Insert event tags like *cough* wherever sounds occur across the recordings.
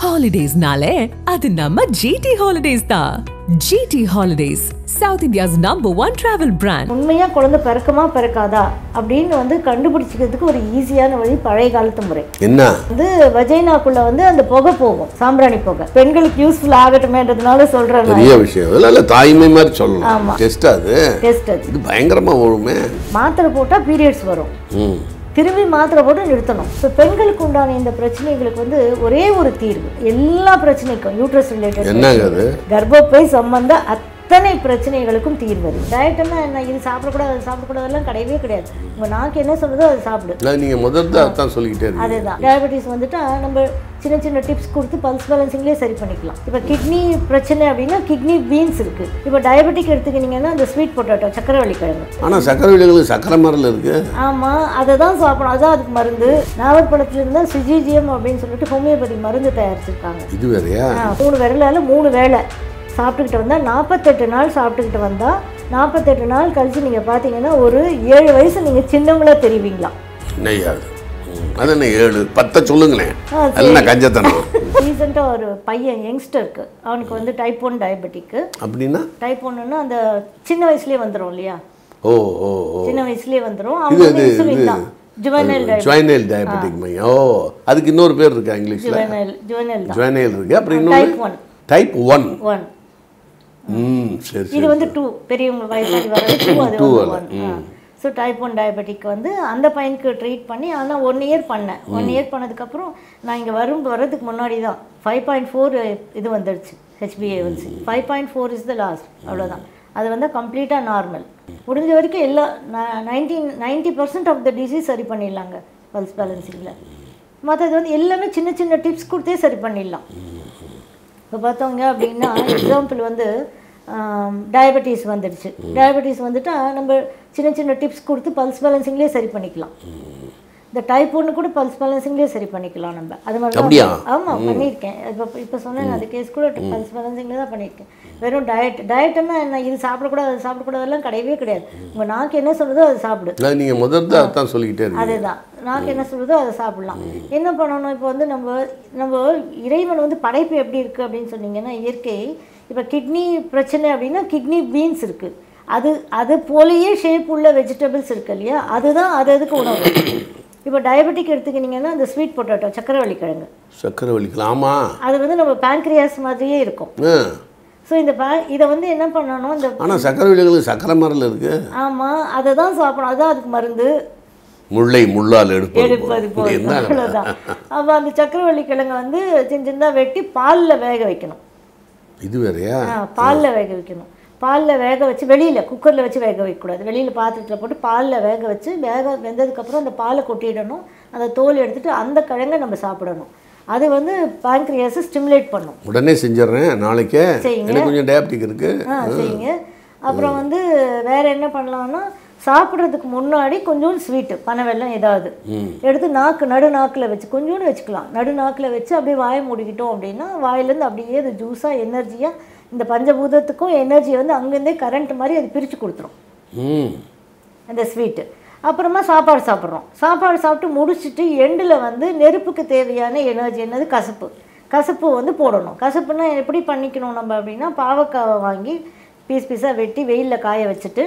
ஹாலிடேஸ்னாலே அது நம்ம ஜிடி ஹாலிடேஸ் தான் GT holidays south India's number one travel brand உண்மையா குழந்தை பிறக்குமா பிறக்காதா அப்படின்னு வந்து கண்டுபிடிச்சிக்கிறதுக்கு ஒரு ஈஸியான வழி பழைய காலத்து முறை. என்ன? வந்து வஜைனாக்குள்ள வந்து அந்த புகை போகும் சாம்பிராணி புகை. பெண்களுக்கு யூஸ்ஃபுல் ஆகட்டுமேன்றதுனால சொல்றேன் பெரிய விஷயம். இல்ல இல்ல தாய்மை மாதிரி சொல்லலாம் ஆமா. டெஸ்ட் அது. டெஸ்ட் அது. இது பயங்கரமா ஓடுமே. மாத்திரை போட்டா பீரியட்ஸ் வரும். ம். திரும்பி மாத்திரை போட்டு நிறுத்தணும். இப்போ பெண்களுக்கு உண்டான இந்த பிரச்சனைகளுக்கு வந்து ஒரே ஒரு தீர்வு. எல்லா பிரச்சனைக்கும் யூட்ரஸ் ரிலேட்டட் அது? கர்ப்பப்பை சம்பந்த அத்தனை பிரச்சனைகளுக்கும் தீர்வு அது. டயட்னா என்ன இது சாப்பிடக்கூடாது அது சாப்பிடக்கூடாதெல்லாம் கிடையவே கிடையாது. உங்க நாக்கு என்ன சொல்லுதோ அதை சாப்பிடு. இல்ல நீங்க முதல்ல அதான் சொல்லிக்கிட்டே அதுதான். டயபெட்டிஸ் வந்துட்டா நம்ம சின்ன சின்ன டிப்ஸ் கொடுத்து பல்ஸ் பேலன்சிங்லேயே சரி பண்ணிக்கலாம். இப்போ கிட்னி பிரச்சனை அப்படின்னா கிட்னி பீன்ஸ் இருக்கு. இப்போ டயபெட்டிக் எடுத்துக்கினீங்கன்னா அந்த ஸ்வீட் பொட்டேட்டோ சக்கரவள்ளி கிழங்கு ஆனா சக்கரை விலைகளுக்கு சக்கரை மரல் இருக்கு. ஆமாம் அதை தான் சாப்பிடணும். அதுதான் அதுக்கு மருந்து. நாவற்பழத்துல தான் சிஜிஜிஎம் அப்படின்னு சொல்லிட்டு ஹோமியோபதி மருந்து தயாரிச்சிருக்காங்க. இது வேறயா? மூணு விரலால மூணு வேளை. சாப்பிட்டுக்கிட்டு வந்தால் நாற்பத்தெட்டு நாள் சாப்பிட்டுக்கிட்டு வந்தால் நாற்பத்தெட்டு நாள் கழிச்சு நீங்கள் பார்த்தீங்கன்னா ஒரு ஏழு வயசு நீங்கள் சின்னவங்களா தெரிவிங்களா? நெய்யாது. ம். அது என்ன ஏழு? பத்தை சொல்லுங்களேன் கஞ்சத்தனம்? ரீசெண்டாக ஒரு பையன் யங்ஸ்டருக்கு. அவனுக்கு வந்து டைப் ஒன் டயபெட்டிக்கு அப்படின்னா? டைப் ஒன்றுன்னா அந்த சின்ன வயசுலேயே வந்துடும் இல்லையா? ஓ ஓ சின்ன வயசுலேயே வந்துடும் இது இன்சுலின் தான். ஜுவனல் டயபெட்டிக் மையம். ஓ அதுக்கு இன்னொரு பேர் இருக்கா இங்கிலீஷ்ல? ஜுவனல் இருக்கு? அப்புறம் type one type one one இது வந்து டூ பெரியவங்க வயசாகி வர்றது *coughs* டூ அது வந்து ஸோ டைப் ஒன் டயபெட்டிக் வந்து அந்த பையனுக்கு ட்ரீட் பண்ணி ஆனால் ஒன் இயர் பண்ணேன். ஒன் இயர் பண்ணதுக்கப்புறம் நான் இங்கே வரும் வர்றதுக்கு முன்னாடி தான் ஃபைவ் பாயிண்ட் ஃபோர் இது வந்துடுச்சு ஹெச்பிஏ வந்து five point four is the last அவ்வளோதான் அது வந்து கம்ப்ளீட்டாக நார்மல் முடிஞ்ச வரைக்கும் எல்லா nineteen ninety percent of the disease சரி பண்ணிடலாங்க பல்ஸ் பேலன்சிங்கில் மற்றது வந்து எல்லாமே சின்ன சின்ன டிப்ஸ் கொடுத்தே சரி பண்ணிடலாம். இப்போ பார்த்தோங்க அப்படின்னா எக்ஸாம்பிள் வந்து டயபெட்டிஸ் வந்துடுச்சு. டயபெட்டிஸ் வந்துட்டா நம்ம சின்ன சின்ன டிப்ஸ் கொடுத்து பல்ஸ் பேலன்சிங்லேயே சரி பண்ணிக்கலாம். இந்த டைப் ஒன்று கூட பல்ஸ் பேலன்சிங்லேயே சரி பண்ணிக்கலாம் நம்ம. அது மாதிரி? ஆமாம் பண்ணியிருக்கேன். இப்போ இப்போ சொன்னேன் அந்த கேஸ் கூட பல்ஸ் பேலன்சிங்கில் தான் பண்ணியிருக்கேன். வெறும் டயட் டயட்னா என்ன இது சாப்பிடக்கூடாது அது சாப்பிடக்கூடாதெல்லாம் கிடையவே கிடையாது. உங்கள் நாக்கு என்ன சொல்லுதோ அதை சாப்பிடு. இல்லை நீங்க முதல்ல அதான் சொல்லிக்கிட்டே அதுதான். நாக்கு என்ன சொல்லுதோ அதை சாப்பிடலாம். என்ன பண்ணணும்? இப்போ வந்து நம்ம நம்ம இறைவன் வந்து படைப்பு எப்படி இருக்குது அப்படின்னு சொன்னீங்கன்னா இயற்கை இப்போ கிட்னி பிரச்சனை அப்படின்னா கிட்னி பீன்ஸ் இருக்குது அது அது போலயே ஷேப் உள்ள வெஜிடபிள்ஸ் இருக்கு இல்லையா? அதுதான் அது அதுக்கு உணவு. இப்போ டயபெட்டிக் எடுத்துக்கினீங்கன்னா அந்த ஸ்வீட் பொட்டேட்டோ சக்கரவள்ளி கிழங்கு. சக்கரை வலிக்கலாம் ஆமா. அது வந்து நம்ம பேங்க்ரியாஸ் மாதிரியே இருக்கும். ஸோ இந்த பே இதை வந்து என்ன பண்ணணும்? இந்த ஆனா சக்கரை விலைகளுக்கு சக்கரை மரல் இருக்கு. ஆமாம் அதை தான் சாப்பிடணும். அதுதான் அதுக்கு மருந்து. முல்லை முள்ளால் எடுப்பது எடுப்பது அவ்வளோதான் அப்போ அந்த சக்கரவள்ளி கிழங்கை வந்து சின்ன சின்னதாக வெட்டி பாலில் வேக வைக்கணும். இது வேறயா? பாலில் வேக வைக்கணும். பாலில் வேக வச்சு வெளியில் குக்கரில் வச்சு வேக வைக்கக்கூடாது. வெளியில் பாத்திரத்தில் போட்டு பாலில் வேக வச்சு வேக வெந்ததுக்கப்புறம் அந்த பாலை கொட்டிடணும். அந்த தோல் எடுத்துட்டு அந்த கிழங்கை நம்ம சாப்பிடணும். அது வந்து பேங்க்ரியாஸை ஸ்டிமுலேட் பண்ணும். உடனே செஞ்சிடுறேன் நாளைக்கே. எனக்கு கொஞ்சம் டயபெட்டிக் இருக்கு. ஆ செய்யுங்க. அப்புறம் வந்து வேற என்ன பண்ணலாம்னா சாப்பிட்றதுக்கு முன்னாடி கொஞ்சோண்டு ஸ்வீட்டு பனை வெல்லம் ஏதாவது. எடுத்து நாக்கு நடு நாக்கில் வச்சு கொஞ்சோண்டு வச்சுக்கலாம். நடு நாக்கில் வச்சு அப்படியே வாயை மூடிக்கிட்டோம் அப்படின்னா வாயிலேருந்து அப்படியே அது ஜூஸாக எனர்ஜியாக இந்த பஞ்சபூதத்துக்கும் எனர்ஜி வந்து அங்கேருந்தே கரண்ட் மாதிரி அது பிரித்து கொடுத்துரும். அந்த ஸ்வீட்டு அப்புறமா சாப்பாடு சாப்பிட்றோம். சாப்பாடு சாப்பிட்டு முடிச்சிட்டு எண்டில் வந்து நெருப்புக்கு தேவையான எனர்ஜி என்னது? கசப்பு. கசப்பு வந்து போடணும். கசப்புனா எப்படி பண்ணிக்கணும் நம்ம அப்படின்னா பாவக்காவை வாங்கி பீஸ் பீஸாக வெட்டி வெயிலில் காய வச்சுட்டு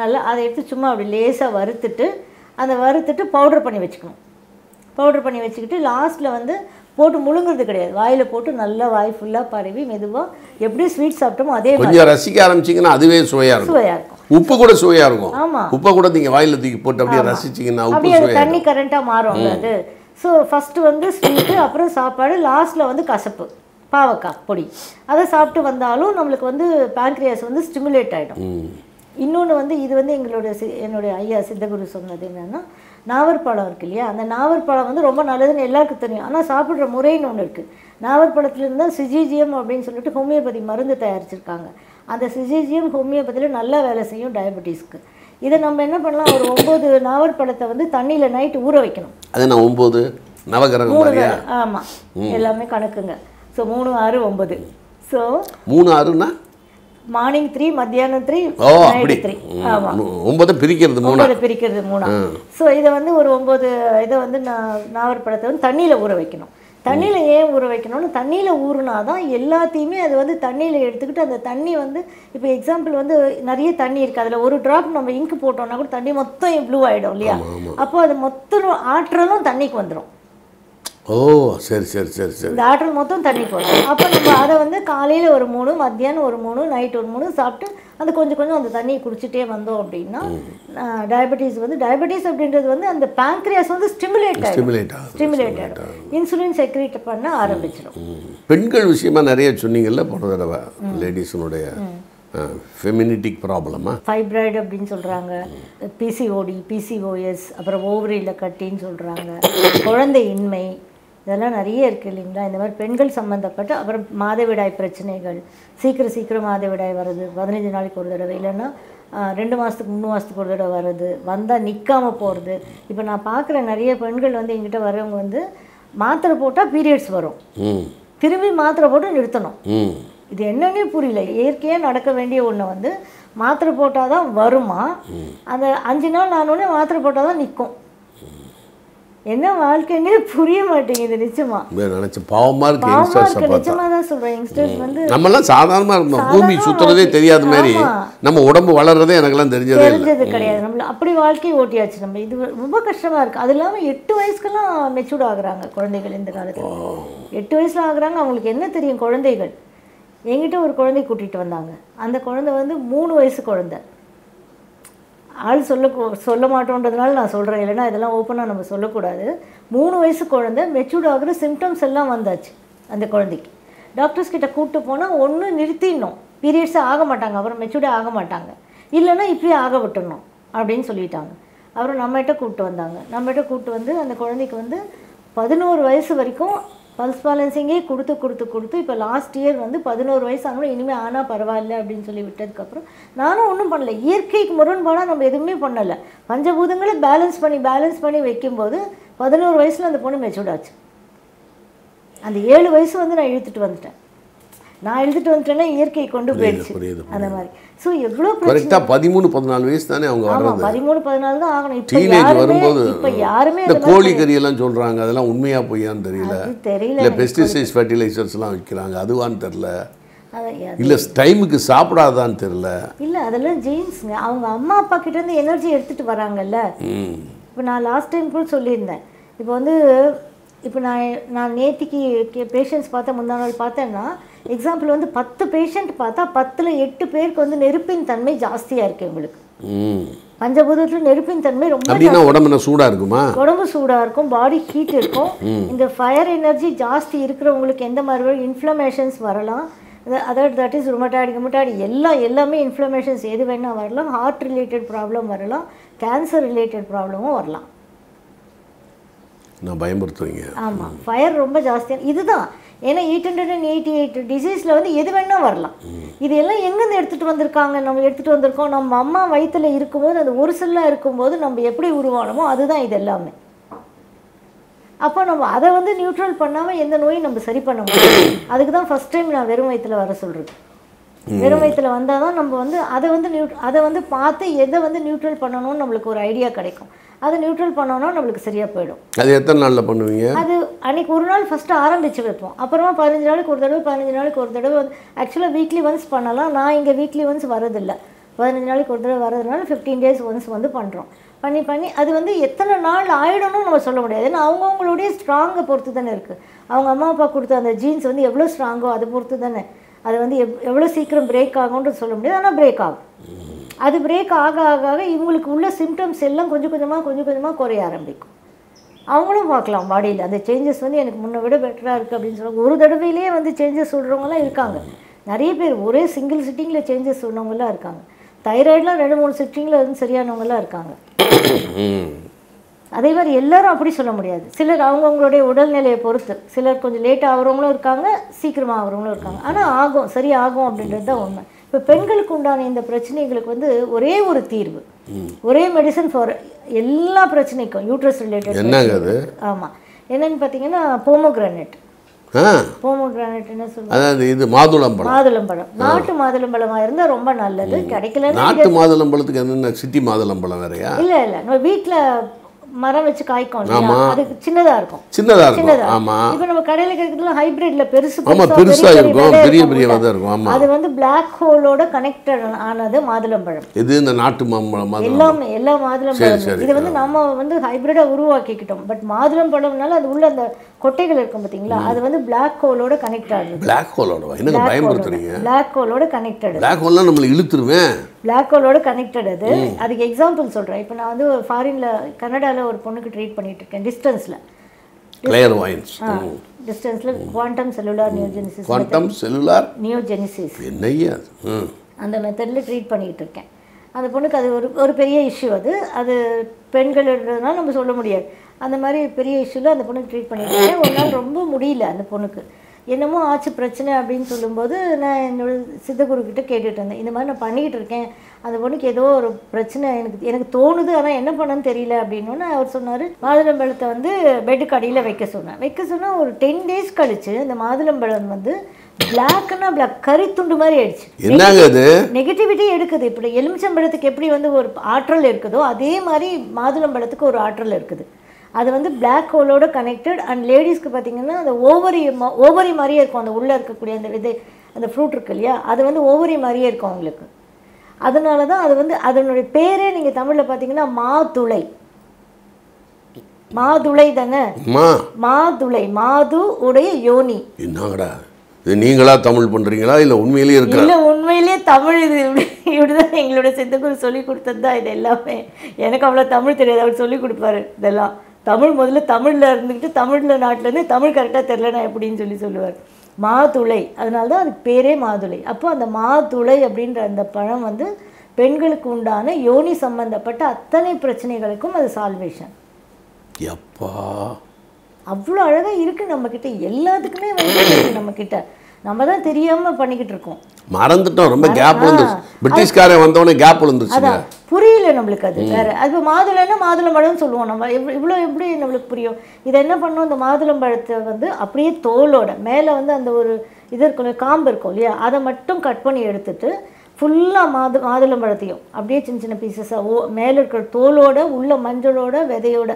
நல்லா அதை எடுத்து சும்மா அப்படி லேசாக வறுத்துட்டு அதை வறுத்துட்டு பவுடர் பண்ணி வச்சுக்கணும். பவுடர் பண்ணி வச்சுக்கிட்டு லாஸ்ட்டில் வந்து போட்டு முழுங்குறது கிடையாது. வாயில் போட்டு நல்லா வாய் ஃபுல்லாக பரவி மெதுவாக எப்படி ஸ்வீட் சாப்பிட்டோமோ அதே மாதிரி. கொஞ்சம் ரசிக்க ஆரம்பிச்சீங்கன்னா அதுவே சுவையா இருக்கும். சுவையாக இருக்கும். உப்பு கூட சுவையா இருக்கும். ஆமா. உப்பை கூட நீங்க வாயில தூக்கி போட்டு அப்படியே ரசிச்சீங்கன்னா உப்பு அப்படியே தண்ணி கரண்ட்டாக மாறும் அது. ஸோ ஃபஸ்ட்டு வந்து ஸ்வீட்டு அப்புறம் சாப்பாடு லாஸ்ட்டில் வந்து கசப்பு. பாவக்காய் பொடி. அதை சாப்பிட்டு வந்தாலும் நம்மளுக்கு வந்து பேங்க்ரியாஸ் வந்து ஸ்டிமுலேட் ஆகிடும் இன்னொன்று வந்து இது வந்து எங்களோட சி என்னுடைய ஐயா சித்தகுரு சொன்னது என்னென்னா நாவற்பழம் இருக்கு இல்லையா? அந்த நாவற்பழம் வந்து ரொம்ப நல்லதுன்னு எல்லாருக்கும் தெரியும். ஆனால் சாப்பிட்ற முறைன்னு ஒன்று இருக்குது நாவற்பழத்துலேருந்து தான் சிஜிஜிஎம் அப்படின்னு சொல்லிட்டு ஹோமியோபதி மருந்து தயாரிச்சிருக்காங்க. அந்த சிஜிஜிஎம் ஹோமியோபதியில் நல்லா வேலை செய்யும் டயபெட்டிஸ்க்கு. இதை நம்ம என்ன பண்ணலாம்? ஒரு ஒம்பது நாவற்பழத்தை வந்து தண்ணியில் நைட்டு ஊற வைக்கணும். அது நான் ஒன்பது? நவகிரகம் ஆமாம் எல்லாமே கணக்குங்க. ஸோ மூணு ஆறு ஒம்பது ஸோ மூணு ஆறுனா மார்னிங் த்ரீ மத்தியானம் த்ரீ ஓ அப்படி. த்ரீ ஒன்பதை பிரிக்கிறது மூணா? பிரிக்கிறது மூணா. ஸோ இதை வந்து ஒரு ஒம்பது இதை வந்து நான் நாவற்பழத்தை வந்து தண்ணியில் ஊற வைக்கணும். தண்ணியில் ஏன் ஊற வைக்கணும்னு தண்ணியில் ஊறினா தான் எல்லாத்தையுமே அது வந்து தண்ணியில் எடுத்துக்கிட்டு அந்த தண்ணி வந்து இப்போ எக்ஸாம்பிள் வந்து நிறைய தண்ணி இருக்குது அதில் ஒரு ட்ராப் நம்ம இங்கு போட்டோம்னா கூட தண்ணி மொத்தம் ப்ளூ ஆகிடும் இல்லையா? அப்போ அது மொத்தம் ஆற்றலும் தண்ணிக்கு வந்துடும் ஓ சரி சரி சரி சரி. இந்த ஆற்றல் மொத்தம் தண்ணிக்கு வரும் அப்போ நம்ம அதை வந்து காலையில் ஒரு மூணு மத்தியானம் ஒரு மூணு நைட் ஒரு மூணு சாப்பிட்டு அந்த கொஞ்சம் கொஞ்சம் அந்த தண்ணியை குடிச்சிட்டே வந்தோம் அப்படின்னா டயபெட்டிஸ் வந்து டயபெட்டிஸ் அப்படின்றது வந்து அந்த பேங்க்ரியாஸ் வந்து ஸ்டிமுலேட் ஸ்டிமுலேட் ஸ்டிமுலேட் ஆகிடும் இன்சுலின் செக்ரேட் பண்ண ஆரம்பிச்சிடும். பெண்கள் விஷயமா நிறைய சொன்னீங்கல்ல போன தடவை லேடிஸினுடைய ஃபெமினிட்டிக் ப்ராப்ளமா ஃபைப்ராய்டு அப்படின்னு சொல்கிறாங்க பிசிஓடி பிசிஓஎஸ் அப்புறம் ஓவரியில் கட்டின்னு சொல்கிறாங்க குழந்தை இன்மை இதெல்லாம் நிறைய இருக்குது இல்லைங்களா? இந்த மாதிரி பெண்கள் சம்மந்தப்பட்ட அப்புறம் மாதவிடாய் பிரச்சனைகள். சீக்கிரம் சீக்கிரம் மாதவிடாய் வருது பதினஞ்சு நாளைக்கு ஒரு தடவை. இல்லைன்னா ரெண்டு மாதத்துக்கு மூணு மாதத்துக்கு ஒரு தடவை வருது வந்தால் நிற்காம போகிறது இப்போ நான் பார்க்குற நிறைய பெண்கள் வந்து எங்கிட்ட வரவங்க வந்து மாத்திரை போட்டால் பீரியட்ஸ் வரும். திரும்பி மாத்திரை போட்டு நிறுத்தணும். இது என்னன்னே புரியல. இயற்கையாக நடக்க வேண்டிய ஒன்று வந்து மாத்திரை போட்டால் தான் வருமா அந்த அஞ்சு நாள் நானோடனே மாத்திரை போட்டால் தான் நிற்கும் என்ன வாழ்க்கைன்னே புரிய மாட்டேங்குது நிச்சயமா நினைச்ச பாவமா இருக்கு யங்ஸ்டர்ஸை நிச்சயமா தான் சொல்கிறேன் யங்ஸ்டர்ஸ் வந்து நம்மலாம் சாதாரணமா இருந்தோம். பூமி சுத்துறதே தெரியாத மாதிரி. நம்ம உடம்பு வளர்றதே எனக்கெல்லாம் தெரிஞ்சதே தெரிஞ்சது கிடையாது. நம்மள அப்படி வாழ்க்கையை ஓட்டியாச்சு. நம்ம இது ரொம்ப கஷ்டமா இருக்கு. அது இல்லாமல் எட்டு வயசுக்கெல்லாம் மெச்சூர்ட் ஆகுறாங்க குழந்தைகள் இந்த காலத்தில். எட்டு வயசுல ஆகுறாங்க. அவங்களுக்கு என்ன தெரியும் குழந்தைகள்? என்கிட்ட ஒரு குழந்தை கூட்டிட்டு வந்தாங்க. அந்த குழந்தை வந்து மூணு வயசு குழந்தை. ஆள் சொல்ல சொல்ல மாட்டோன்றதுனால நான் சொல்கிறேன் இல்லைன்னா இதெல்லாம் ஓப்பனாக நம்ம சொல்லக்கூடாது. மூணு வயசு குழந்தை மெச்சூர்ட் ஆகிற சிம்டம்ஸ் எல்லாம் வந்தாச்சு அந்த குழந்தைக்கு. டாக்டர்ஸ் கிட்ட கூப்பிட்டு போனால் ஒன்று நிறுத்திடணும். பீரியட்ஸே ஆக மாட்டாங்க. அப்புறம் மெச்சூர்டே ஆக மாட்டாங்க. இல்லைன்னா இப்பயே ஆக விட்டுடணும் அப்படின்னு சொல்லிட்டாங்க. அப்புறம் நம்மகிட்ட கூப்பிட்டு வந்தாங்க. நம்மகிட்ட கூப்பிட்டு வந்து அந்த குழந்தைக்கு வந்து பதினோரு வயசு வரைக்கும் பல்ஸ் பேலன்சிங்கே கொடுத்து கொடுத்து கொடுத்து இப்போ லாஸ்ட் இயர் வந்து பதினோரு வயசு ஆகணும் இனிமேல் ஆனால் பரவாயில்ல அப்படின்னு சொல்லி விட்டதுக்கப்புறம் நானும் ஒன்றும் பண்ணல. இயற்கைக்கு முரண்பாடாக நம்ம எதுவுமே பண்ணலை. பஞ்சபூதங்களை பேலன்ஸ் பண்ணி பேலன்ஸ் பண்ணி வைக்கும்போது பதினோரு வயசில் அந்த பொண்ணு மெச்சூர்ட் ஆச்சு. அந்த ஏழு வயசு வந்து நான் இழுத்துட்டு வந்துட்டேன். நான் இழுத்துட்டு வந்துட்டேன்னா இயற்கை கொண்டு போயிடுச்சு. அந்த மாதிரி. ஸோ எவ்வளோ பிரச்சனை? கரெக்டா பதிமூணு பதினாலு வயசு தானே அவங்க வர்றது. பதிமூணு பதினாலு தான் ஆகணும். இப்போ டீனேஜ் வரும்போது இப்போ யாருமே இந்த கோழி கறி எல்லாம் சொல்றாங்க அதெல்லாம் உண்மையா பொய்யான்னு தெரியல. தெரியல இல்ல பெஸ்டிசைட்ஸ் ஃபர்டிலைசர்ஸ்லாம் விற்கிறாங்க அதுவான்னு தெரியல. அது- இல்ல டைமுக்கு சாப்பிடாதான்னு தெரியல. இல்லை அதெல்லாம் ஜீன்ஸுங்க அவங்க அம்மா அப்பா கிட்ட இருந்து எனர்ஜி எடுத்துட்டு வராங்கல்ல. இப்போ நான் லாஸ்ட் டைம் கூட சொல்லியிருந்தேன். இப்போ வந்து இப்போ நான் நான் நேத்திக்கு பேஷண்ட்ஸ் பார்த்தேன் முந்தா நாள் பார்த்தேன்னா எக்ஸாம்பிள் வந்து பத்து பேஷண்ட் பார்த்தா பத்தில் எட்டு பேருக்கு வந்து நெருப்பின் தன்மை ஜாஸ்தியாக இருக்குது உங்களுக்கு ம். பஞ்சபூதத்தில் நெருப்பின் தன்மை ரொம்ப உடம்பு என்ன சூடா இருக்குமா? உடம்பு சூடாக இருக்கும் பாடி ஹீட் இருக்கும். இந்த ஃபயர் எனர்ஜி ஜாஸ்தி இருக்கிறவங்களுக்கு எந்த மாதிரி இன்ஃப்ளமேஷன்ஸ் வரலாம். அதாவது தட் இஸ் ருமட்டாய்டு குமட்டாய்டு எல்லாம் எல்லாமே இன்ஃப்ளமேஷன்ஸ் எது வேணால் வரலாம். ஹார்ட் ரிலேட்டட் ப்ராப்ளம் வரலாம். கேன்சர் ரிலேட்டட் ப்ராப்ளமும் வரலாம். நான் பயமுறுத்துவீங்க ஆமாம் ஃபயர் ரொம்ப ஜாஸ்தியாக இதுதான். ஏன்னா eight hundred and eighty eight டிசீஸில் வந்து எது வேணால் வரலாம். இது எல்லாம் எங்கேருந்து எடுத்துகிட்டு வந்திருக்காங்க? நம்ம எடுத்துகிட்டு வந்திருக்கோம். நம்ம அம்மா வயித்துல இருக்கும்போது அது ஒரு செல்லாக இருக்கும்போது நம்ம எப்படி உருவானமோ அதுதான் இது எல்லாமே. அப்போ நம்ம அதை வந்து நியூட்ரல் பண்ணாமல் எந்த நோயும் நம்ம சரி பண்ண முடியும் அதுக்கு தான் ஃபஸ்ட் டைம் நான் வெறும் வயித்துல வர சொல்கிறது வெறும் வயித்துல வந்தால் தான் நம்ம வந்து அதை வந்து நியூ அதை வந்து பார்த்து எதை வந்து நியூட்ரல் பண்ணணும்னு நம்மளுக்கு ஒரு ஐடியா கிடைக்கும். அதை நியூட்ரல் பண்ணோன்னா நம்மளுக்கு சரியாக போயிடும். அது எத்தனை நாள்ல பண்ணுவீங்க? அது அன்னைக்கு ஒரு நாள் ஃபஸ்ட்டு ஆரம்பித்து வைப்போம். அப்புறமா பதினஞ்சு நாளுக்கு ஒரு தடவை பதினஞ்சு நாளுக்கு ஒரு தடவை வந்து ஆக்சுவலாக வீக்லி ஒன்ஸ் பண்ணலாம். நான் இங்கே வீக்லி ஒன்ஸ் வரதில்லை பதினஞ்சு நாளைக்கு ஒரு தடவை வரதுனால ஃபிஃப்டீன் டேஸ் ஒன்ஸ் வந்து பண்ணுறோம் பண்ணி பண்ணி அது வந்து எத்தனை நாள் ஆயிடணும்னு நம்ம சொல்ல முடியாது. ஏன்னா அவங்கவுங்களுடைய ஸ்ட்ராங்கை பொறுத்து தானே இருக்குது அவங்க அம்மா அப்பா கொடுத்த அந்த ஜீன்ஸ் வந்து எவ்வளோ ஸ்ட்ராங்கோ அதை பொறுத்து தானே அது வந்து எவ் எவ்வளோ சீக்கிரம் பிரேக் ஆகும்ன்றது சொல்ல முடியாது. ஆனால் பிரேக் ஆகும். அது பிரேக் ஆக ஆக ஆக இவங்களுக்கு உள்ள சிம்டம்ஸ் எல்லாம் கொஞ்சம் கொஞ்சமாக கொஞ்சம் கொஞ்சமாக குறைய ஆரம்பிக்கும். அவங்களும் பார்க்கலாம் பாடியில் அந்த சேஞ்சஸ் வந்து எனக்கு முன்னை விட பெட்டராக இருக்குது அப்படின்னு சொல்லுவாங்க ஒரு தடவையிலேயே வந்து சேஞ்சஸ் சொல்கிறவங்களாம் இருக்காங்க. நிறைய பேர் ஒரே சிங்கிள் சிட்டிங்கில் சேஞ்சஸ் சொன்னவங்களாம் இருக்காங்க. தைராய்டெலாம் ரெண்டு மூணு சிட்டிங்கில் வந்து சரியானவங்களாம் இருக்காங்க. அதே மாதிரி எல்லாரும் அப்படி சொல்ல முடியாது. சிலர் அவங்கவுங்களுடைய உடல்நிலையை பொறுத்து. சிலர் கொஞ்சம் லேட் ஆகிறவங்களும் இருக்காங்க சீக்கிரமாக ஆகிறவங்களும் இருக்காங்க. ஆனால் ஆகும் சரி ஆகும் அப்படின்றது தான் உண்மை. இப்போ பெண்களுக்கு உண்டான இந்த பிரச்சனைகளுக்கு வந்து ஒரே ஒரு தீர்வு. ஒரே மெடிசன் ஃபார் எல்லா பிரச்சனைக்கும் யூட்ரஸ் ரிலேட்டட் என்னங்க அது? ஆமாம் என்னன்னு பார்த்தீங்கன்னா போமோகிரானேட் போமோகிரானேட் என்ன சொல்லுவாங்க? அதாவது இது மாதுளம்பழம். மாதுளம்பழம். நாட்டு மாதுளம்பழமாக இருந்தால் ரொம்ப நல்லது. கிடைக்கலன்னா நாட்டு மாதுளம்பழத்துக்கு என்னென்ன சிட்டி மாதுளம்பழம் வேறையா? இல்லை இல்லை. நம்ம வீட்டில் மரம் வச்சு காய்க்கும் இல்லையா? ஆமா. அது சின்னதா இருக்கும். சின்னதாக இருக்கும். ஆமாம் இப்போ நம்ம கடையில கிடைக்கிறதுல ஹைபிரிட்ல பெருசு ஆமா, பெருசா, பெருசா பெரிய இருக்கும், பெரிய பெரிய. விதை இருக்கும், ஆமா. அது வந்து பிளாக் ஹோலோட கனெக்டட் ஆனது மாதுளம்பழம். இது இந்த நாட்டு மாம்பழம் எல்லாமே எல்லா மாதுளம்பழம். இது வந்து நம்ம வந்து ஹைபிரிடா உருவாக்கிக்கிட்டோம். பட் மாதுளம்பழம்னால அது உள்ள அந்த கொட்டைகள் இருக்கும் பாத்தீங்களா? அது வந்து பிளாக் ஹோலோட கனெக்ட் ஆகுது. பிளாக் ஹோலோட என்னங்க பயன்படுத்துறீங்க பிளாக் ஹோலோட கனெக்டட் பிளாக் ஹோல்லாம் நம்மளை இழுத்துருவேன் பிளாக் ஹோலோட கனெக்டட் அது அதுக்கு எக்ஸாம்பிள் சொல்றேன். இப்போ நான் வந்து ஃபாரின்ல கனடால ஒரு பொண்ணுக்கு ட்ரீட் பண்ணிட்டு இருக்கேன். டிஸ்டன்ஸ்ல கிளையர் வாயின்ஸ் டிஸ்டன்ஸ்ல quantum cellular neogenesis quantum cellular neogenesis? ம். அந்த மெத்தடில் ட்ரீட் பண்ணிக்கிட்டு இருக்கேன். அந்த பொண்ணுக்கு அது ஒரு ஒரு பெரிய இஷ்யூ அது. அது பெண்கள்ன்றதுனால நம்ம சொல்ல முடியாது. அந்த மாதிரி பெரிய இஷ்யூவில் அந்த பொண்ணுக்கு ட்ரீட் பண்ணிட்டு ஒரு நாள் ரொம்ப முடியல அந்த பொண்ணுக்கு. என்னமோ ஆச்சு பிரச்சனை அப்படின்னு சொல்லும்போது நான் என்னோட சித்தகுருக்கிட்ட கேட்டுட்டு இருந்தேன். இந்த மாதிரி நான் பண்ணிக்கிட்டு இருக்கேன். அந்த பொண்ணுக்கு ஏதோ ஒரு பிரச்சனை எனக்கு எனக்கு தோணுது. ஆனால் என்ன பண்ணன்னு தெரியல அப்படின்னு அவர் சொன்னார் மாதுளம்பழத்தை வந்து பெட்டுக்கு அடியில் வைக்க சொன்னேன் வைக்க சொன்னால் ஒரு டென் டேஸ் கழிச்சு அந்த மாதுளம்பழம் வந்து பிளாக்னா பிளாக் கரித்துண்டு மாதிரி ஆயிடுச்சு. என்னங்க அது? நெகட்டிவிட்டி எடுக்குது. இப்படி எலுமிச்சம்பழத்துக்கு எப்படி வந்து ஒரு ஆற்றல் இருக்குதோ அதே மாதிரி மாதுளம்பழத்துக்கு ஒரு ஆற்றல் இருக்குது. அது வந்து Black ஹோலோட கனெக்டட் அண்ட் லேடிஸ்க்கு பார்த்தீங்கன்னா அந்த ஓவரி ஓவரி மாதிரியே இருக்கும். அந்த உள்ளே இருக்கக்கூடிய அந்த விதை அந்த ஃப்ரூட் இருக்கு இல்லையா? அது வந்து ஓவரி மாதிரியே இருக்கும் அவங்களுக்கு. அதனால தான் அது வந்து அதனுடைய பேரே நீங்கள் தமிழில் பார்த்தீங்கன்னா மாதுளை. மாதுளை தானே? மாதுளை மாது உடைய யோனி. என்னங்கடா? இது நீங்களா தமிழ் பண்றீங்களா? இல்லை உண்மையிலேயே இருக்கிற இல்ல உண்மையிலேயே தமிழ் இது இப்படி இப்படிதான் எங்களோட சித்தகுரு சொல்லி கொடுத்தது தான் இது எல்லாமே. எனக்கு அவ்வளோ தமிழ் தெரியாது. அவர் சொல்லி கொடுப்பாரு இதெல்லாம். தமிழ் முதல்ல தமிழில் இருந்துக்கிட்டு தமிழில் நாட்டிலேருந்து தமிழ் கரெக்டாக தெரிலனா எப்படின்னு சொல்லி சொல்லுவார். மாதுளை. அதனால தான் அதுக்கு பேரே மாதுளை. அப்போ அந்த மாதுளை அப்படின்ற அந்த பழம் வந்து பெண்களுக்கு உண்டான யோனி சம்பந்தப்பட்ட அத்தனை பிரச்சனைகளுக்கும் அது சால்வேஷன் எப்பா. அவ்வளோ அழகாக இருக்குது நம்மக்கிட்ட எல்லாத்துக்குமே வந்து நம்மக்கிட்ட நம்ம தான் தெரியாமல் பண்ணிக்கிட்டு இருக்கோம். மறந்துட்டோம். ரொம்ப கேப் விழுந்துருச்சு. பிரிட்டிஷ்காரன் வந்தவொடனே கேப் விழுந்துருச்சுங்க. அதான். புரியல நம்மளுக்கு அது வேற. அது மாதுளைன்னா மாதுளம்பழம்னு சொல்லுவோம் நம்ம. இவ்வளோ எப்படி நம்மளுக்கு புரியும்? இதை என்ன பண்ணோம்? அந்த மாதுளம்பழத்தை வந்து அப்படியே தோலோட மேலே வந்து அந்த ஒரு இது இருக்கும் காம்பு இருக்கும் இல்லையா? அதை மட்டும் கட் பண்ணி எடுத்துட்டு ஃபுல்லாக மாது மாதுளம்பழத்தையும் அப்படியே சின்ன சின்ன பீசஸாக ஓ மேலே இருக்கிற தோலோட உள்ள மஞ்சளோட விதையோட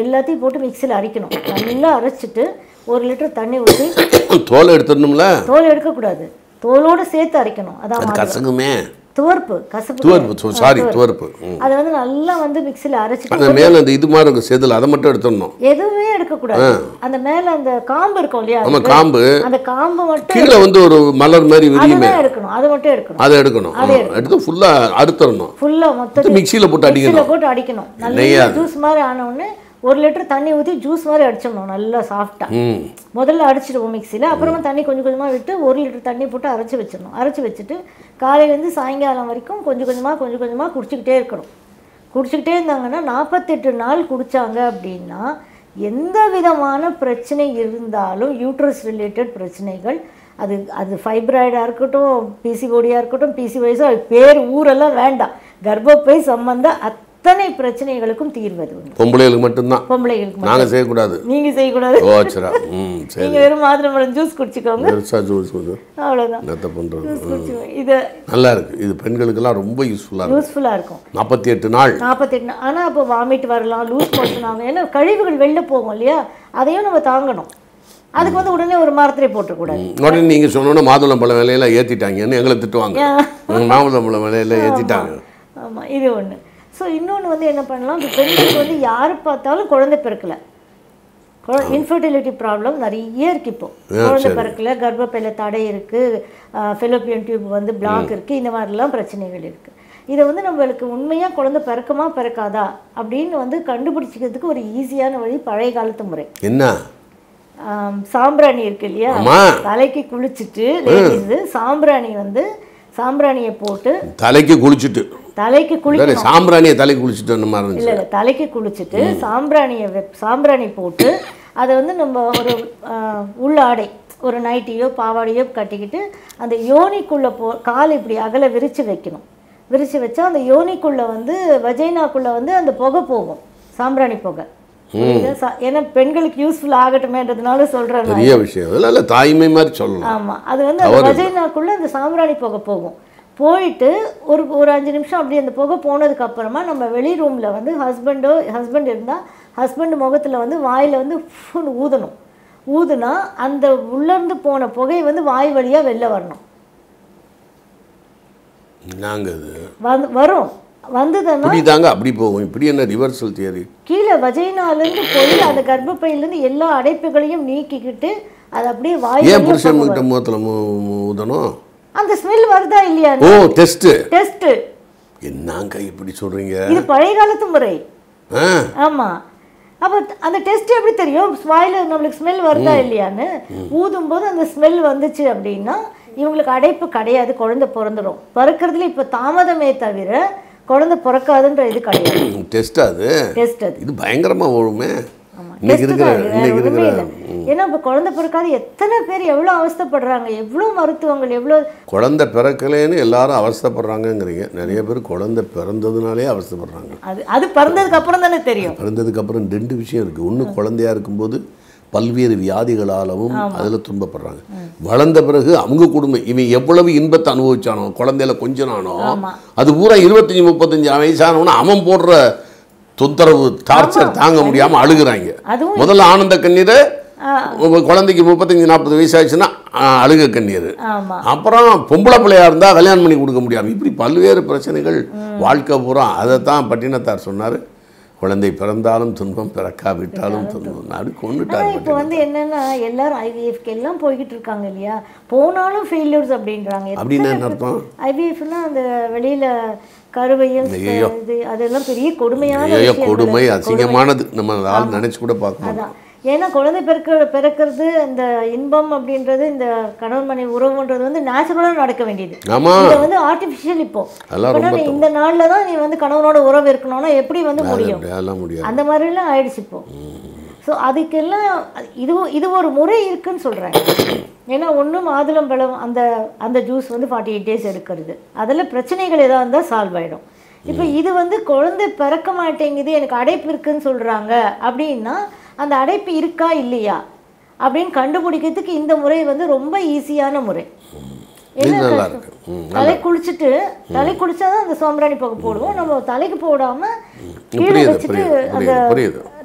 எல்லாத்தையும் போட்டு மிக்சியில் அரைக்கணும். நல்லா அரைச்சிட்டு ஒரு லிட்டர் தண்ணி ஊற்றி *coughs* தோலை எடுத்துடணும்ல? தோல் எடுக்கக்கூடாது. தோலோட சேர்த்து அரைக்கணும். அதான். கசங்குமே. துவர்ப்பு கசப்பு துவர்ப்பு சாரி துவர்ப்பு. அதை வந்து நல்லா வந்து மிக்சியில் அரைச்சிட்டு அந்த மேலே அந்த இது மாதிரி இருக்கும் செதில் அதை மட்டும் எடுத்துடணும். எதுவுமே எடுக்கக்கூடாது. அந்த மேல அந்த காம்பு இருக்கும் இல்லையா? ஆமா காம்பு. அந்த காம்பு மட்டும் கீழே வந்து ஒரு மலர் மாதிரி விரியுமே. எடுக்கணும். அதை மட்டும் எடுக்கணும். அதை எடுக்கணும். எடுத்து ஃபுல்லாக அறுத்துடணும். ஃபுல்லா மொத்தம் மிக்சியில் போட்டு அடிக்கணும். போட்டு அடிக்கணும். நல்லா ஜூஸ் மாதிரி ஆன உடனே ஒரு லிட்டர் தண்ணி ஊற்றி ஜூஸ் மாதிரி அடிச்சிடணும் நல்லா சாஃப்டா ம். முதல்ல அடிச்சிடுவோம் மிக்சியில் அப்புறமா தண்ணி கொஞ்சம் கொஞ்சமாக விட்டு ஒரு லிட்டர் தண்ணி போட்டு அரைச்சி வச்சிடணும். அரைச்சி வச்சுட்டு காலையிலேருந்து சாயங்காலம் வரைக்கும் கொஞ்சம் கொஞ்சமாக கொஞ்சம் கொஞ்சமாக குடிச்சிக்கிட்டே இருக்கணும். குடிச்சிக்கிட்டே இருந்தாங்கன்னா நாற்பத்தெட்டு நாள் குடித்தாங்க அப்படின்னா எந்த விதமான பிரச்சனை இருந்தாலும் யூட்ரஸ் ரிலேட்டட் பிரச்சனைகள் அது அது ஃபைப்ராய்டாக இருக்கட்டும் பிசிஓடியாக இருக்கட்டும் பிசிஓஎஸோ அது பேர் ஊரெல்லாம் வேண்டாம். கர்ப்பப்பை சம்பந்த அத்தனை பிரச்சனைகளுக்கும் தீர்வது உண்டு. பொம்பளைகளுக்கு மட்டும்தான். பொம்பளைகளுக்கு. நாங்கள் செய்யக்கூடாது. நீங்க செய்யக்கூடாது. ஓ சரா ம் சரி. நீங்க வெறும் மாதுளம்பழம் ஜூஸ் குடிச்சுக்கோங்க. ஜூஸ் வந்து அவ்வளவுதான். என்னத்த பண்ணுறது இது நல்லா இருக்கு. இது பெண்களுக்கெல்லாம் ரொம்ப யூஸ்ஃபுல்லாக இருக்கும் யூஸ்ஃபுல்லா இருக்கும். நாற்பத்தி எட்டு நாள். நாற்பத்தெட்டு ஆனா அப்போ வாமிட் வரலாம் லூஸ் மோஷன் ஆகும். ஏன்னா கழிவுகள் வெளில போகும் இல்லையா? அதையும் நம்ம தாங்கணும். அதுக்கு வந்து உடனே ஒரு மரத்திலே போட்டுக்கூடாது உடனே நீங்கள் சொன்னோன்னா மாதுளம்பழம் விலையெல்லாம் ஏற்றிட்டாங்கன்னு எங்களை திட்டுவாங்க. மாதுளம்பழம் விலையெல்லாம் ஏற்றிட்டாங்க ஆமா. இது ஒண்ணு. ஸோ இன்னொன்னு வந்து என்ன பண்ணலாம்? இப்போ பெண்களுக்கு வந்து யார் பார்த்தாலும் குழந்தை பிறக்கல. இன்ஃபர்டிலிட்டி ப்ராப்ளம் நிறைய இருக்கு இப்போ. குழந்தை பிறக்கல கர்ப்பப்பையில தடை இருக்கு ஃபெலோப்பியன் டியூப் வந்து பிளாக் இருக்கு இந்த மாதிரிலாம் பிரச்சனைகள் இருக்கு. இதை வந்து நம்மளுக்கு உண்மையா குழந்தை பிறக்குமா பிறக்காதா அப்படின்னு வந்து கண்டுபிடிச்சிக்கிறதுக்கு ஒரு ஈஸியான வழி பழைய காலத்து முறை. என்ன? சாம்பிராணி இருக்கு இல்லையா. தலைக்கு குளிச்சுட்டு சாம்பிராணி வந்து சாம்பிராணியை போட்டு தலைக்கு குளிச்சுட்டு. தலைக்கு குளி வேற சாம்பிராணியை தலைக்கு குளிச்சுட்டு அந்த மாதிரி இல்லை இல்லை தலைக்கு குளிச்சுட்டு சாம்பிராணியை சாம்பிராணி போட்டு அதை வந்து நம்ம ஒரு உள்ளாடை ஒரு நைட்டியோ பாவாடையோ கட்டிக்கிட்டு அந்த யோனிக்குள்ளே போ கால் இப்படி அகல விரித்து வைக்கணும். விரித்து வச்சா அந்த யோனிக்குள்ளே வந்து வஜைனாக்குள்ளே வந்து அந்த புகை போகும் சாம்பிராணி புகை. ஏன்னா பெண்களுக்கு யூஸ்ஃபுல் ஆகட்டுமேன்றதுனால சொல்கிறேன் பெரிய விஷயம். இல்லை தாய்மை மாதிரி சொல்லலாம். ஆமா அது வந்து அந்த வஜைனாக்குள்ள அந்த சாம்பிராணி புகை போகும். போயிட்டு ஒரு ஒரு அஞ்சு நிமிஷம் அப்படி அந்த புகை போனதுக்கு அப்புறமா நம்ம வெளி ரூம்ல வந்து ஹஸ்பண்டோ ஹஸ்பண்ட் இருந்தா ஹஸ்பண்ட் முகத்தில் வந்து வாயில் வந்து ஃபுன்னு ஊதணும். ஊதுனா அந்த உள்ளேருந்து போன புகை வந்து வாய் வழியாக வெளில வரணும். வந்து வரும். வந்ததுன்னா தாங்க அப்படி போகும். இப்படி என்ன ரிவர்சல் தியரி கீழே வஜைனாலேருந்து போய் அந்த கர்ப்பப்பையிலேருந்து எல்லா அடைப்புகளையும் நீக்கிக்கிட்டு அது அப்படியே வாய் ஏன் புருஷன் முகத்தில் ஊதணும்? அந்த ஸ்மெல் வருதா இல்லையா ஓ டெஸ்ட்டு டெஸ்ட் என்னங்க இப்படி சொல்கிறீங்க இது பழைய காலத்து முறை ஆமா. அப்போ அந்த டெஸ்ட் எப்படி தெரியும்? வாயில நம்மளுக்கு ஸ்மெல் வருதா இல்லையான்னு? ஊதும்போது அந்த ஸ்மெல் வந்துச்சு அப்படின்னா இவங்களுக்கு அடைப்பு கிடையாது குழந்தை பிறந்துடும் பிறக்கிறதுல இப்போ தாமதமே தவிர குழந்தை பிறக்காதுன்ற இது கிடையாது. *clears throat* டெஸ்ட் அது? டெஸ்ட் அது. இது பயங்கரமாக ஓடுமே. ஏன்னா இப்போ குழந்தை பிறக்காது எத்தனை பேர் எவ்வளோ அவஸ்தைப்படுறாங்க எவ்வளோ மருத்துவங்கள் எவ்வளோ குழந்தை பிறக்கலைன்னு எல்லாரும் அவஸ்தைப்படுறாங்கங்கிறீங்க. நிறைய பேர் குழந்தை பிறந்ததுனாலே அவஸ்தைப்படுறாங்க. அது அது பிறந்ததுக்கு அப்புறம் தானே தெரியும். பிறந்ததுக்கு அப்புறம் ரெண்டு விஷயம் இருக்குது ஒன்று குழந்தையா இருக்கும்போது பல்வேறு வியாதிகளாலும் அதில் துன்பப்படுறாங்க. வளர்ந்த பிறகு அவங்க குடும்பம் இவன் எவ்வளவு இன்பத்தை அனுபவிச்சானோ குழந்தையில கொஞ்ச நானோ. அது பூரா இருபத்தஞ்சி முப்பத்தஞ்சு வயசானவன அவன் போடுற தொந்தரவு டார்ச்சர் தாங்க முடியாம அழுகுறாங்க. முதல்ல ஆனந்த கண்ணீர் குழந்தைக்கு முப்பத்தஞ்சு நாற்பது வயசாச்சுன்னா ஆ, அழுக கண்ணீர். அப்புறம் பொம்பளை பிள்ளையா இருந்தால் கல்யாணம் பண்ணி கொடுக்க முடியாது. இப்படி பல்வேறு பிரச்சனைகள் வாழ்க்கை பூரா. அதை தான் பட்டினத்தார் சொன்னார். குழந்தை பிறந்தாலும் துன்பம் பிறக்காவிட்டாலும் துன்பம். அப்படி கொண்டுட்டார் ஆனா இப்போ வந்து என்னன்னா எல்லாரும் ஐவிஎஃப்க்கு எல்லாம் போய்கிட்டு இருக்காங்க இல்லையா? போனாலும் ஃபெயிலியர்ஸ் அப்படின்றாங்க. அப்படின்னா என்ன அர்த்தம்? ஐவிஎஃப்னா அந்த வெளியில கருவையும் அதெல்லாம் பெரிய கொடுமையான கொடுமை அசிங்கமானது. நம்ம ஆள் நினைச்சு கூட பார்க்க மாட்டோம். அதான். ஏன்னா குழந்தை பிறக்க பிறக்கிறது இந்த இன்பம் அப்படின்றது இந்த கணவன் மனைவி உறவுன்றது வந்து நேச்சுரலாக நடக்க வேண்டியது. இது வந்து ஆர்டிஃபிஷியல் இப்போ. இந்த நாள்ல தான் நீ வந்து கணவனோட உறவு இருக்கணும்னா எப்படி வந்து முடியும்? அந்த மாதிரிலாம் ஆயிடுச்சு இப்போ. ஸோ அதுக்கெல்லாம் இது இது ஒரு முறை இருக்குன்னு சொல்கிறேன் ஏன்னா ஒன்றும் மாதுளம்பழம் அந்த அந்த ஜூஸ் வந்து ஃபார்ட்டி எயிட் டேஸ் எடுக்கிறது. அதில் பிரச்சனைகள் ஏதாவது இருந்தால் சால்வ் ஆகிடும் இப்போ இது வந்து குழந்தை பிறக்க மாட்டேங்குது எனக்கு அடைப்பு இருக்குன்னு சொல்கிறாங்க அப்படின்னா அந்த அடைப்பு இருக்கா இல்லையா அப்படின்னு கண்டுபிடிக்கிறதுக்கு இந்த முறை வந்து ரொம்ப ஈஸியான முறை. என்ன தலை குளிச்சுட்டு தலை குளிச்சாதான் அந்த சோம்பராணி புகை போடுவோம். நம்ம தலைக்கு போடாம கீழே வச்சுட்டு அந்த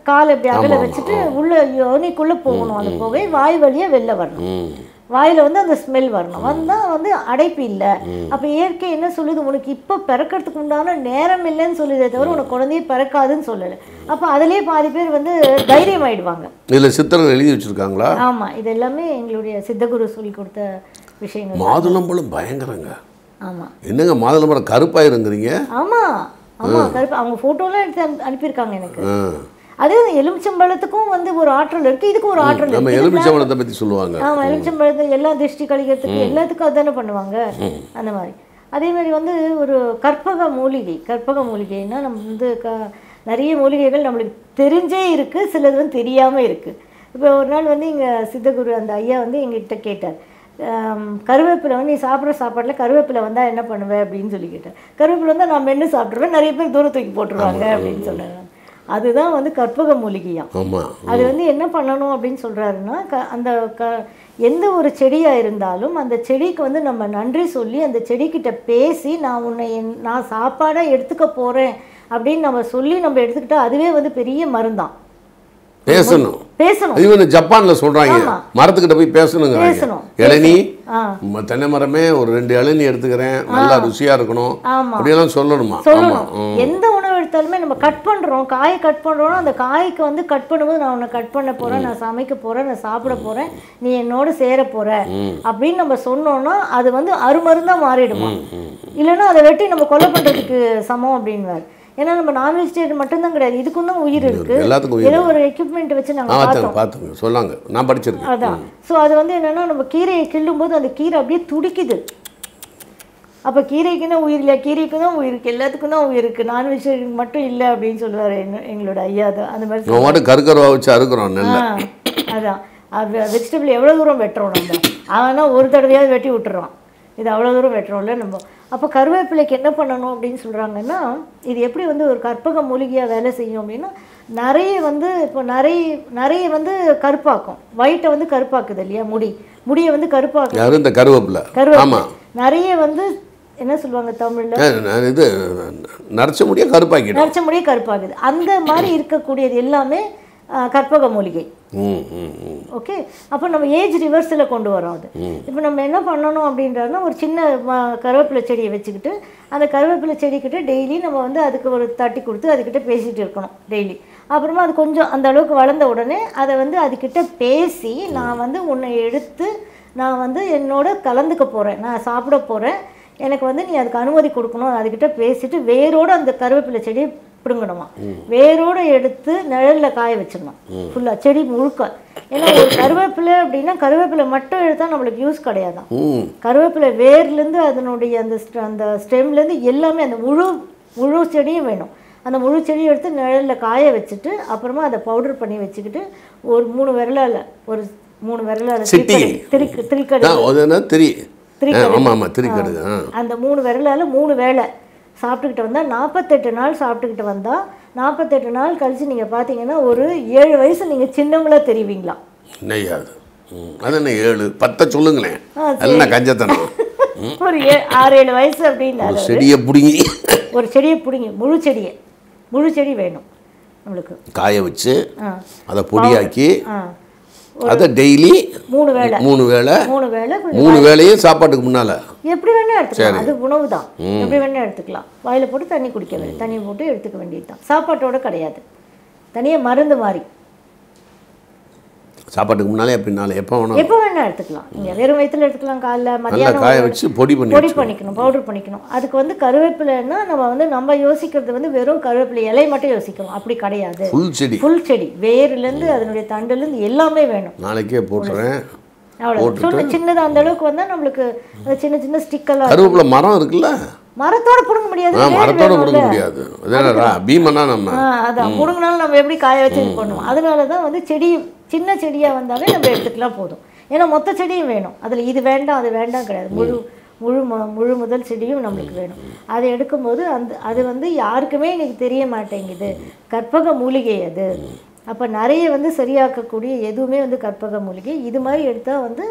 கால் இப்படி அகல வச்சுட்டு உள்ள யோனிக்குள்ள போகணும். அந்த புகை வாய் வழியா வெளில வரணும். வாயில வந்து அந்த ஸ்மெல் வரணும். வந்தா வந்து அடைப்பு இல்லை. அப்ப இயற்கை என்ன சொல்லுது? உனக்கு இப்ப பிறக்கிறதுக்கு உண்டான நேரம் இல்லைன்னு சொல்லுதே தவிர உனக்கு குழந்தையே பிறக்காதுன்னு சொல்லலை. அப்ப அதுலயே பாதி பேர் வந்து தைரியம் ஆயிடுவாங்க. இதில் சித்திரங்கள் எழுதி வச்சிருக்காங்களா? ஆமா. இது எல்லாமே எங்களுடைய சித்தகுரு சொல்லி கொடுத்த விஷயங்கள். மாதுளம்பழம் பயங்கரங்க. ஆமா. என்னங்க மாதுளம்பழம் கருப்பாயிருங்கிறீங்க? ஆமா. ஆமா கருப்பு. அவங்க போட்டோலாம் எடுத்து அனு- அனுப்பியிருக்காங்க எனக்கு. அது எலுமிச்சம்பழத்துக்கும் வந்து ஒரு ஆற்றல் இருக்கு. இதுக்கும் ஒரு ஆற்றல் நம்ம எலுமிச்சம்பழத்தை பற்றி சொல்லுவாங்க. ஆமா எலுமிச்சம்பழத்தை எல்லா திருஷ்டி கழிக்கிறதுக்கு எல்லாத்துக்கும் அதானே பண்ணுவாங்க. அந்த மாதிரி. அதே மாதிரி வந்து ஒரு கற்பக மூலிகை கற்பக மூலிகைன்னா நம்ம வந்து க நிறைய மூலிகைகள் நம்மளுக்கு தெரிஞ்சே இருக்கு சிலது வந்து தெரியாம இருக்கு. இப்போ ஒரு நாள் வந்து இங்க சித்தகுரு அந்த ஐயா வந்து எங்ககிட்ட கேட்டார். கருவேப்பிலை வந்து நீ சாப்பிட்ற சாப்பாட்டில் கருவேப்பிலை வந்தால் என்ன பண்ணுவேன் அப்படின்னு சொல்லி கேட்டேன் கருவேப்பிலை வந்தால் நான் மென்று சாப்பிட்ருவேன் நிறைய பேர் தூர தூக்கி போட்டுருவாங்க அப்படின்னு சொன்னாங்க. அதுதான் வந்து கற்பக மூலிகையாம். அது வந்து என்ன பண்ணணும் அப்படின்னு சொல்கிறாருன்னா க அந்த க எந்த ஒரு செடியாக இருந்தாலும் அந்த செடிக்கு வந்து நம்ம நன்றி சொல்லி அந்த செடிக்கிட்ட பேசி நான் உன்னை என் நான் சாப்பாடாக எடுத்துக்க போகிறேன் அப்படின்னு நம்ம சொல்லி நம்ம எடுத்துக்கிட்டா அதுவே வந்து பெரிய மருந்தான் பேசணும். பேசணும். அது இவனு ஜப்பான்ல சொல்றாங்க. மரத்துக்கிட்ட போய் பேசணுங்க. இளநீ தென்னை மரமே ஒரு ரெண்டு இளநீ எடுத்துக்கிறேன். நல்லா ருசியா இருக்கணும். அப்படியெல்லாம் சொல்லணுமா? சொல்லணும். எந்த உணவு எடுத்தாலுமே நம்ம கட் பண்றோம். காயை கட் பண்றோம்னா அந்த காய்க்கு வந்து கட் பண்ணும்போது நான் உன்னை கட் பண்ண போறேன் நான் சமைக்க போறேன் நான் சாப்பிட போறேன் நீ என்னோட சேர போற அப்படின்னு நம்ம சொன்னோம்னா அது வந்து அருமருந்தா மாறிடுமா? இல்லைன்னா அதை வெட்டி நம்ம கொலை பண்றதுக்கு சமம் அப்படின்வார் ஏன்னா நம்ம நான் வெஜிடேரியன் மட்டும்தான் கிடையாது. இதுக்கும் தான் உயிர் இருக்கு. எல்லாத்துக்கும் ஏதோ ஒரு எக்யூப்மெண்ட் வச்சு நாங்க ஆ பார்த்தோம். பார்த்துங்க சொல்லாங்க. நான் படிச்சிருக்கேன். அதான். ஸோ அது வந்து என்னன்னா நம்ம கீரையை கிள்ளும்போது அந்த கீரை அப்படியே துடிக்குது. அப்போ கீரைக்கு தான் உயிர் இல்லையா? கீரைக்கு தான் உயிர் இருக்கு. எல்லாத்துக்கும் தான் உயிர் இருக்கு. நான்வெஜிடேரியன் மட்டும் இல்லை அப்படின்னு சொல்லுவார் என்ன எங்களோட ஐயா தான் அந்த மாதிரி மட்டும் கருக்கருவா வச்சு அறுக்கிறோம் அதான். அது வெஜிடபிள் எவ்வளோ தூரம் வெட்டுறோம் நம்ம? ஆனால் ஒரு தடவையாவது வெட்டி விட்டுறோம் இது அவ்வளோ தூரம் வெட்டுறோம்ல நம்ம? அப்போ கருவேப்பிலைக்கு என்ன பண்ணணும் அப்படின்னு சொல்கிறாங்கன்னா இது எப்படி வந்து ஒரு கற்பக மூலிகையாக வேலை செய்யும் அப்படின்னா நிறைய வந்து இப்போ நிறைய நிறைய வந்து கருப்பாக்கும். ஒயிட்டை வந்து கருப்பாக்குது இல்லையா? முடி. முடியை வந்து கருப்பாக்கு யாரும் இந்த கருவேப்பிலை. கருவேப்பிலை. நிறைய வந்து என்ன சொல்லுவாங்க தமிழில்? இது நரைச்ச முடிய கருப்பாக்கிடும். நரைச்ச முடியே கருப்பாகுது. அந்த மாதிரி இருக்கக்கூடியது எல்லாமே கற்பக மூலிகை. ஓகே? அப்போ நம்ம ஏஜ் ரிவர்ஸில் கொண்டு வரோம் அது. இப்போ நம்ம என்ன பண்ணணும் அப்படின்றதுனா ஒரு சின்ன கருவேப்பிலை செடியை வச்சுக்கிட்டு அந்த கருவேப்பிலை செடிக்கிட்ட டெய்லி நம்ம வந்து அதுக்கு ஒரு தட்டி கொடுத்து அதுக்கிட்ட பேசிகிட்டு இருக்கணும் டெய்லி. அப்புறமா அது கொஞ்சம் அந்த அளவுக்கு வளர்ந்த உடனே அதை வந்து அதுக்கிட்ட பேசி நான் வந்து உன்னை எடுத்து நான் வந்து என்னோட கலந்துக்க போகிறேன் நான் சாப்பிட போகிறேன் எனக்கு வந்து நீ அதுக்கு அனுமதி கொடுக்கணும் அதுக்கிட்ட பேசிட்டு வேரோட அந்த கருவேப்பிலை செடியை பிடுங்கணுமா? வேரோட எடுத்து நிழல்ல காய வச்சிடணும். ஃபுல்லாக செடி முழுக்க. ஏன்னா ஒரு கருவேப்பிலை அப்படின்னா கருவேப்பிலை மட்டும் எடுத்தால் நம்மளுக்கு யூஸ் கிடையாதான். கருவேப்பிலை வேர்லேருந்து அதனுடைய அந்த அந்த ஸ்டெம்லேருந்து எல்லாமே அந்த முழு முழு செடியும் வேணும். அந்த முழு செடியை எடுத்து நிழலில் காய வச்சுட்டு அப்புறமா அதை பவுடர் பண்ணி வச்சுக்கிட்டு ஒரு மூணு விரலால் ஒரு மூணு விரலால் சிட்டிகை. திரிக்கு திரிக்கடை ஆமாம் ஆமாம் திரிக்கடுகு அந்த மூணு விரலால் மூணு வேளை சாப்பிட்டுக்கிட்டு வந்தால் நாற்பத்தெட்டு நாள் சாப்பிட்டுக்கிட்டு வந்தால் நாற்பத்தெட்டு நாள் கழித்து நீங்கள் பார்த்தீங்கன்னா ஒரு ஏழு வயசு நீங்கள் சின்னவங்களா தெரிவிங்களா? என்னய்யா அது? ஏழு? பத்தை சொல்லுங்களேன். எல்லாம் கஞ்சத்தனம்? ஒரு ஏ ஆறு ஏழு வயசு அப்படின்னா செடியை பிடுங்கி. ஒரு செடியை பிடிங்க முழு செடியை. முழு செடி வேணும் நம்மளுக்கு. காய வச்சு அதை பொடியாக்கி அதை டெய்லி மூணு வேளை. மூணு வேளை. மூணு வேளை மூணு வேளையும் சாப்பாட்டுக்கு முன்னால். எப்படி வேணா எடுத்துக்கலாம். அது உணவு தான். எப்படி வேணா எடுத்துக்கலாம். வாயில போட்டு தண்ணி குடிக்க வேண்டியது தண்ணி போட்டு எடுத்துக்க வேண்டியது தான் சாப்பாட்டோட கிடையாது. தனியாக மருந்து மாதிரி. சாப்பாட்டுக்கு முன்னாலே பின்னால. எப்போ வேணும் எப்போ வேணா எடுத்துக்கலாம். நீங்க வெறும் வயித்துல எடுத்துக்கலாம் காலைல மதியானம் காய வச்சு பொடி பண்ணி பொடி. பண்ணிக்கணும் பவுடர் பண்ணிக்கணும். அதுக்கு வந்து கருவேப்பிலைன்னா நம்ம வந்து நம்ம யோசிக்கிறது வந்து வெறும் கருவேப்பிலை இலை மட்டும் யோசிக்கிறோம் அப்படி கிடையாது. ஃபுல் செடி. ஃபுல் செடி. வேர்லேருந்து அதனுடைய தண்டுலேருந்து எல்லாமே வேணும். நாளைக்கே போட்டுறேன். அவ்வளோ சின்ன சின்னதாக அந்த அளவுக்கு வந்தால் நம்மளுக்கு சின்ன சின்ன ஸ்டிக்கெல்லாம் கருவேப்பிலை மரம் இருக்குல்ல? மரத்தோட பிடுங்க முடியாது. மரத்தோட அதானடா பீமனா நம்ம. ஆ அதான். பிடுங்கினாலும் நம்ம எப்படி காய வச்சு பண்ணுவோம்? அதனால தான் வந்து செடி சின்ன செடியாக வந்தாலே நம்ம எடுத்துக்கலாம் போதும். ஏன்னா மொத்த செடியும் வேணும். அதில் இது வேண்டாம் அது வேண்டாம் கிடையாது. முழு முழு முழு முதல் செடியும் நம்மளுக்கு வேணும். அதை எடுக்கும்போது அந்த அது வந்து யாருக்குமே இன்றைக்கி தெரிய மாட்டேங்குது. கற்பக மூலிகை அது. அப்போ நிறைய வந்து சரியாக்கக்கூடிய எதுவுமே வந்து கற்பக மூலிகை. இது மாதிரி எடுத்தால் வந்து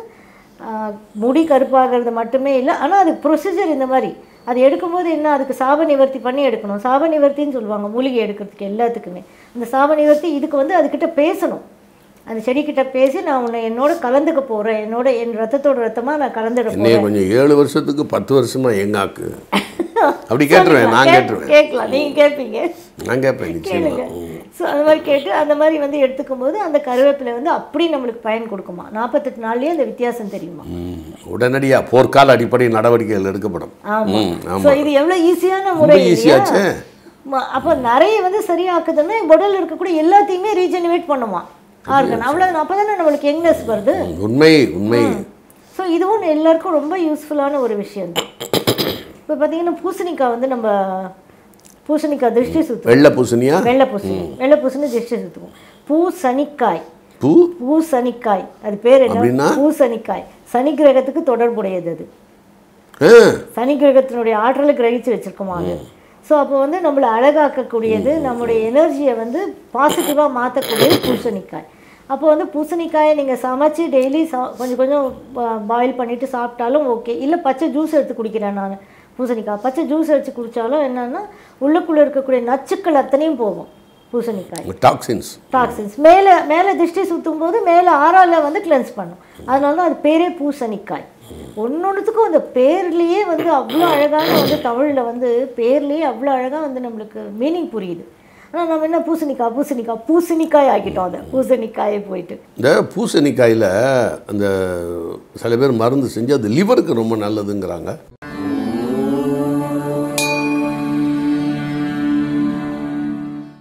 முடி கருப்பாகிறது மட்டுமே இல்லை. ஆனால் அதுக்கு ப்ரொசீஜர் இந்த மாதிரி. அது எடுக்கும்போது என்ன அதுக்கு சாப நிவர்த்தி பண்ணி எடுக்கணும். சாப நிவர்த்தின்னு சொல்லுவாங்க. மூலிகை எடுக்கிறதுக்கு எல்லாத்துக்குமே. அந்த சாப நிவர்த்தி இதுக்கு வந்து அதுக்கிட்ட பேசணும். அந்த செடிக்கிட்ட பேசி நான் உன்னை என்னோட கலந்துக்க போகிறேன் என்னோட என் ரத்தத்தோட ரத்தமாக நான் கலந்துட என்னைய கொஞ்சம் ஏழு வருஷத்துக்கு பத்து வருஷமா எங்காக்கு *laughs* அப்படி கேட்டுருவேன் நான் கேட்டுருவேன். கேட்கலாம். நீங்கள் கேட்பீங்க. நான் கேட்பேன் கேளுங்க. ஸோ அந்த மாதிரி கேட்டு அந்த மாதிரி வந்து எடுத்துக்கும் போது அந்த கருவேப்பிலை வந்து அப்படி நம்மளுக்கு பயன் கொடுக்குமா? நாற்பத்தெட்டு நாள்லயே அந்த வித்தியாசம் தெரியுமா? ம். உடனடியா போர்க்கால அடிப்படை நடவடிக்கைகள் எடுக்கப்படும். ஆமா. ம், ஆமா. ஸோ இது எவ்வளோ ஈஸியான முறை ஈஸியாச்சே. அப்போ நிறைய வந்து சரியாக்குதுன்னா உடல்ல இருக்கக்கூடிய எல்லாத்தையுமே ரீஜெனரேட் பண்ணுமா? ஆர்கன் அவ்வளோ அப்போ தானே. நம்மளுக்கு யங்னஸ் வருது? உண்மை உண்மை. ஸோ இதுவும் எல்லாருக்கும் ரொம்ப யூஸ்ஃபுல்லான ஒரு விஷயம். தான் இப்போ பார்த்தீங்கன்னா பூசணிக்காய் வந்து நம்ம பூசணிக்காய் திருஷ்டி சுத்தும் வெள்ளை பூசணியா? வெள்ளை பூசணி. வெள்ளை பூசணி திருஷ்டி சுத்துவோம். பூசணிக்காய். பூ? பூசணிக்காய். அது பேர்? என்ன? பூசணிக்காய். சனி கிரகத்துக்கு தொடர்புடையது அது. சனி கிரகத்தினுடைய ஆற்றலை கிரகிச்சு வச்சிருக்கோமா அது. ஸோ அப்போ வந்து நம்மளை அழகாக்கக்கூடியது நம்மளுடைய எனர்ஜியை வந்து பாசிட்டிவாக மாற்றக்கூடியது பூசணிக்காய். அப்போ வந்து பூசணிக்காயை நீங்கள் சமைச்சு டெய்லி சா கொஞ்சம் கொஞ்சம் பாயில் பண்ணிவிட்டு சாப்பிட்டாலும் ஓகே இல்லை பச்சை ஜூஸ் எடுத்து குடிக்கிறேன் நான் பூசணிக்காய். பச்சை ஜூஸ் எடுத்து குடித்தாலும் என்னென்னா உள்ளுக்குள்ளே இருக்கக்கூடிய நச்சுக்கள் அத்தனையும் போகும் பூசணிக்காய். டாக்ஸின்ஸ் டாக்ஸின்ஸ் மேலே மேலே திருஷ்டி சுற்றும் போது மேலே ஆறால வந்து கிளென்ஸ் பண்ணும். அதனால தான் அது பேரே பூசணிக்காய். ஒன்னொன்றுத்துக்கும் அந்த பேர்லேயே வந்து அவ்வளோ அழகான வந்து தமிழில் வந்து பேர்லேயே அவ்வளோ அழகாக வந்து நம்மளுக்கு மீனிங் புரியுது. ஆனால் நம்ம என்ன பூசணிக்காய் பூசணிக்காய் பூசணிக்காய் ஆக்கிட்டோம் அதை. பூசணிக்காயே போயிட்டு. இந்த பூசணிக்காயில் அந்த சில பேர் மருந்து செஞ்சு அது லிவருக்கு ரொம்ப நல்லதுங்கிறாங்க.